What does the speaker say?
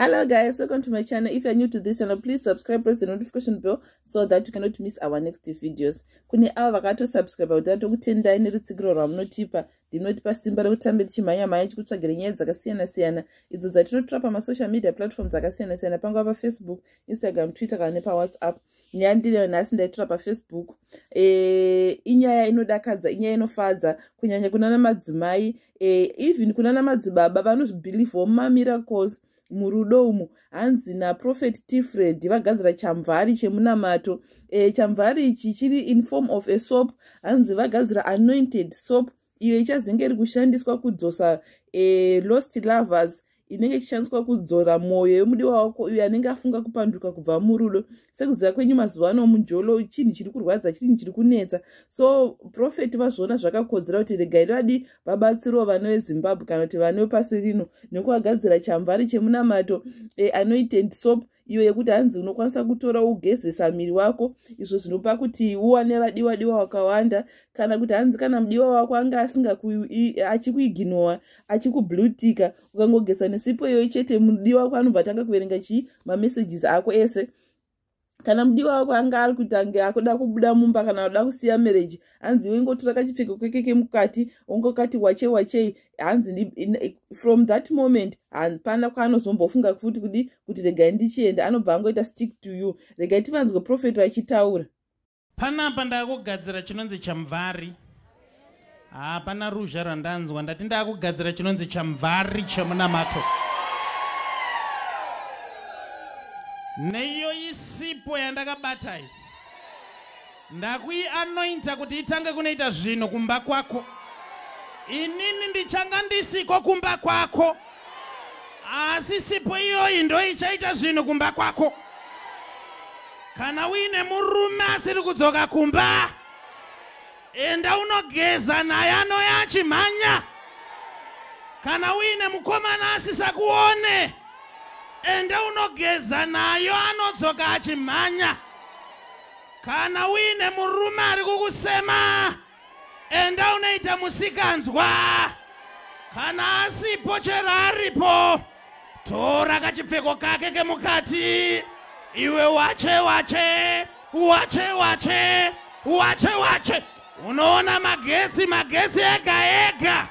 hello guys. Welcome to my channel. If you're new to this channel please subscribe press the notification bell so that you cannot miss our next videos. Kune ava vakatosubscribe kuti atokutendai nerutsigiro rwamunotipa. Ndinotipa simba rekutambe tichimhanya mhanya chikutsvagire nyaya dzakasiyana-siyana idzo dzatinotora pamasocial media platforms akasiyana-siyana pangava pafacebook instagram twitter kana nepawhatsapp. Nyaya ndinayo nhasi ndaitora pafacebook. E, inyaya inodakadza inyaya inofadza kunyanya kunana madzimai. E, even kunana madzibaba vanozvibhilivhawo mumamiracles murudo umu. Hanzi naprofet tifred vagadzira chamvari chemunamato. E, chamvari ichi chiri in form of a soap. Hanzi vagadzira anointed soap. Iyo ichazenge iri kushandiswa kudzosa e, lost lovers inenge ichishandiswa kudzora mwoyo yemudiwa wako uyo anenge afunga kupanduka kubva murudo. Sekuziva kwenyu mazuva ano munjolo chinhu chiri kurwadza chinhu chiri kunetsa. So profeti vazviona zvakakodzera kuti regai vadi vabatsirewo vana vezimbabwe kana kuti vana vepasi rino nekuvagadzira chamvari chemunamato e, anointed soap iyo yekuti hanzi unokwanisa kutora ugezesa miri wako izvo zvinopa kuti uwane vadiwa diwa wakawanda kana kuti hanzi kana mudiwa wako anga asinga achikuiginowa achikublutika ukangogeza nesipo iyoyo chete mudiwa wako anobva tanga kuverenga chii mamessages ako ese kana mudiwa wako anga ari kuti ange akuda kubuda mumba kana uda kusiya mereji hanzi iwe ingotora kachipfeko keke kemukati ongokati wachei wachei hanzi from that moment hapana kwaanozombofunga futi kudi kuti regai ndichienda anobva angoita stick to you. Regai tivanzwe profeti vachitaura. Panapa ndakugadzira chinonzi chamvari. Hapana ruzha randanzwa ndati ndakugadzira chinonzi chamvari chemunamato neiyo isipo yandakabata iyi ndakuianointa kuti itange kunoita zvinhu kumba kwako. Inini ndichanga ndisiko kumba kwako. Asi sipo iyoyi ndo ichaita zvinhu kumba kwako. Kana uine murume asiri kudzoka kumba enda unogeza naye anoya achimhanya. Kana uine mukomana asisa enda unogeza nayo anodzoka achimhanya. Kana uine murume ari kukusema enda unoita musikanzwa. Kana asipo chero aripo. Tora kachipfeko kake kemukati. Iwe wache wache wache wache wache wache. Unoona magetsi magetsi ega ega